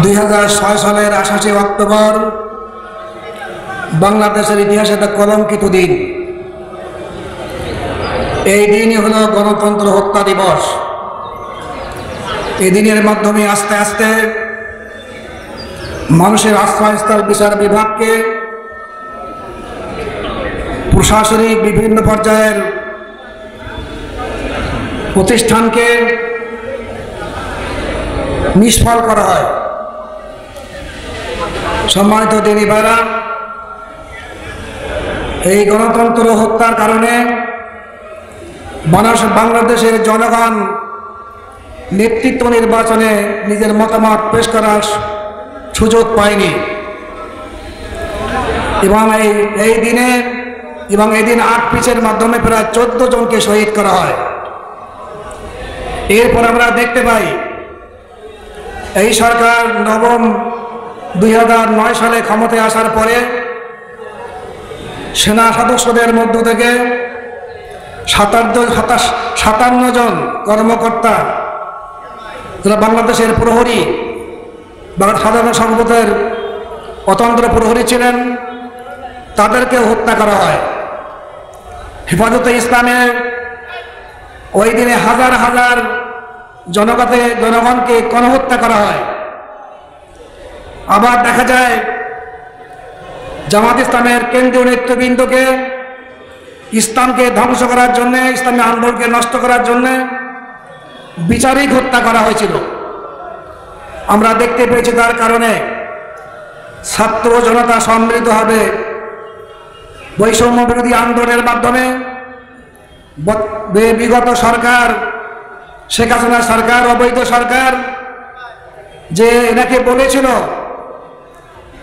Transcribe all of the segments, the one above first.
দুই হাজার ছয় সালের আঠাশে অক্টোবর বাংলাদেশের ইতিহাসে একটা কলঙ্কিত দিন। এই দিনই হলো গণতন্ত্র হত্যা দিবস। এই দিনের মাধ্যমে আস্তে আস্তে মানুষের আশ্রয়স্থল বিচার বিভাগকে প্রশাসনিক বিভিন্ন পর্যায়ের প্রতিষ্ঠানকে নিষ্ফল করা হয়। সম্মানিত দিনী ভাইরা, এই গণতন্ত্র হত্যার কারণে মানুষ বাংলাদেশের জনগণ নেতৃত্ব নির্বাচনে নিজের মতামত পেশ করার সুযোগ পায়নি। এবং এই এই দিনে এবং এই দিন আট পিচের মাধ্যমে প্রায় চোদ্দ জনকে শহীদ করা হয়। এরপর আমরা দেখতে পাই, এই সরকার নবম দুই হাজার নয় সালে ক্ষমতায় আসার পরে সেনা সদস্যদের মধ্য থেকে সাতান্ন সাতাশ, সাতান্ন জন কর্মকর্তা যারা বাংলাদেশের প্রহরী সাধারণ সম্পদের অতন্ত্র প্রহরী ছিলেন, তাদেরকে হত্যা করা হয়। হেফাজতে ইসলামে ওই দিনে হাজার হাজার জনগতে জনগণকে গণহত্যা করা হয়। আবার দেখা যায় জামাত ইসলামের কেন্দ্রীয় নেতৃবৃন্দকে ইসলামকে ধ্বংস করার জন্য, ইসলামী আন্দোলনকে নষ্ট করার জন্য বিচারিক হত্যা করা হয়েছিল। আমরা দেখতে পেয়েছি তার কারণে ছাত্র জনতা সম্মিলিত হবে বৈষম্য বিরোধী আন্দোলনের মাধ্যমে। বিগত সরকার, শেখ হাসিনা সরকার, অবৈধ সরকার যে এনাকে বলেছিল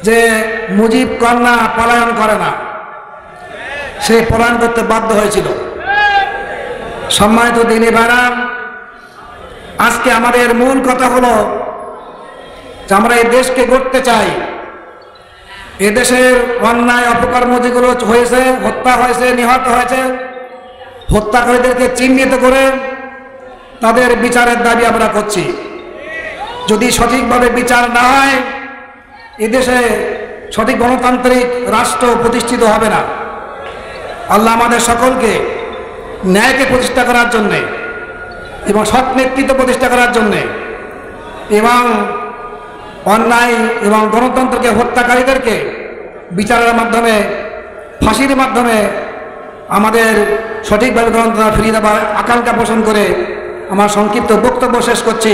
যে মুজিব কন্যা পলায়ন করে না, সে পলায়ন করতে বাধ্য হয়েছিল। সম্মানিত দিনী বারাম আজকে আমাদের মূল কথা হলো যে আমরা এই দেশকে গড়তে চাই। এদেশের অন্যায় অপকর্ম যেগুলো হয়েছে, হত্যা হয়েছে, নিহত হয়েছে। হত্যাকারীদেরকে চিহ্নিত করে তাদের বিচারের দাবি আমরা করছি। যদি সঠিকভাবে বিচার না হয় এদেশে সঠিক গণতান্ত্রিক রাষ্ট্র প্রতিষ্ঠিত হবে না। আল্লাহ আমাদের সকলকে ন্যায়কে প্রতিষ্ঠা করার জন্যে এবং সৎ নেতৃত্ব প্রতিষ্ঠা করার জন্যে এবং অন্যায় এবং গণতন্ত্রকে হত্যাকারীদেরকে বিচারের মাধ্যমে, ফাঁসির মাধ্যমে আমাদের সঠিকভাবে গণতন্ত্র ফিরিয়ে দেওয়ার আকাঙ্ক্ষা পোষণ করে আমার সংক্ষিপ্ত বক্তব্য শেষ করছি।